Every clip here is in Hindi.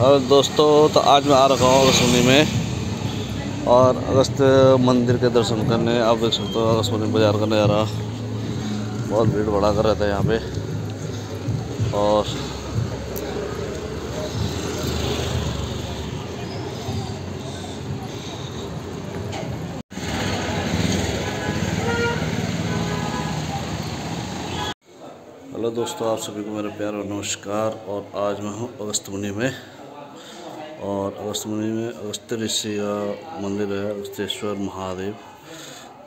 और दोस्तों तो आज मैं आ रखा हूँ अगस्तमुनि में और अगस्त मंदिर के दर्शन करने। आप देख सकते हो अगस्तमुनि बाज़ार करने का नज़ारा। बहुत भीड़ भड़ा कर रहता है यहाँ पे। और हेलो दोस्तों, आप सभी को मेरा प्यार और नमस्कार। और आज मैं हूँ अगस्त मुनि में। और अगस्त मुनि में अगस्त ऋषि का मंदिर है अगस्तेश्वर महादेव।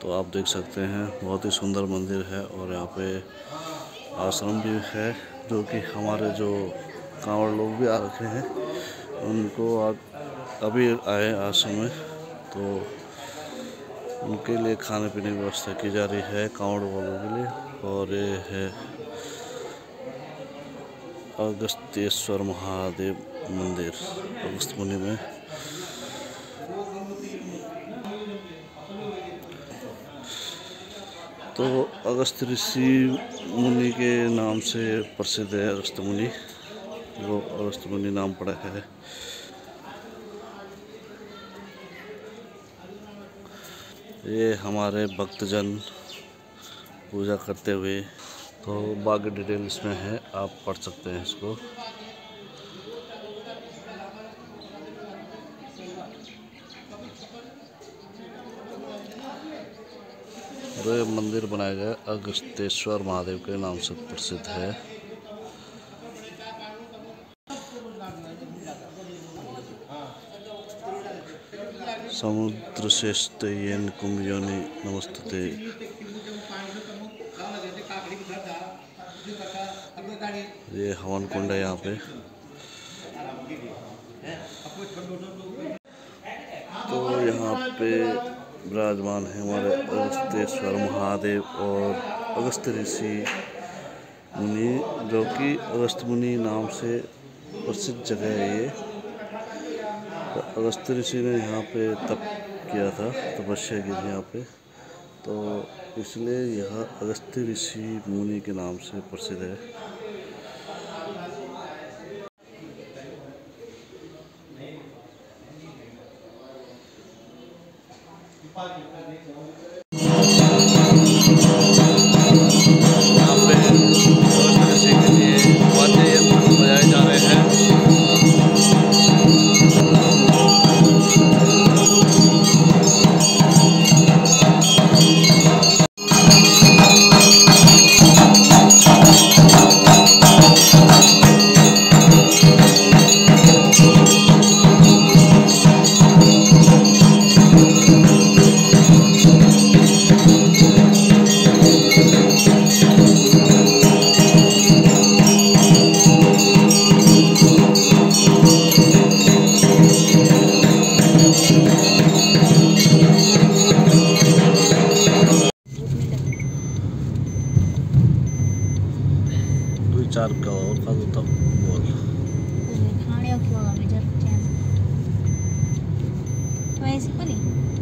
तो आप देख सकते हैं, बहुत ही सुंदर मंदिर है और यहाँ पे आश्रम भी है, जो कि हमारे जो कांवड़ लोग भी आ रखे हैं, उनको आज अभी आए आश्रम में। तो उनके लिए खाने पीने की व्यवस्था की जा रही है, कांवड़ वालों के लिए, और ये है अगस्तेश्वर महादेव मंदिर अगस्त मुनि में। तो अगस्त ऋषि मुनि के नाम से प्रसिद्ध है अगस्त मुनि वो अगस्त मुनि नाम पड़ा है। ये हमारे भक्तजन पूजा करते हुए तो बाकी डिटेल इसमें है, आप पढ़ सकते हैं इसको। तो ये मंदिर बनाया गया, अगस्तेश्वर महादेव के नाम से प्रसिद्ध है। समुद्र श्रेष्ठ येन कुंभियोनि नमस्ते ये हवन कुंड है यहाँ पे। तो यहाँ पे विराजमान है हमारे अगस्तेश्वर महादेव और अगस्त ऋषि मुनि, जो कि अगस्त मुनि नाम से प्रसिद्ध जगह है ये। तो अगस्त ऋषि ने यहाँ पे तप किया था, तपस्या की थी यहाँ पे। तो इसलिए यह अगस्त्य ऋषि मुनि के नाम से प्रसिद्ध है। यहाँ चार का और का तो तब बोल खाण्यावर जब चैन तो ऐसे आहे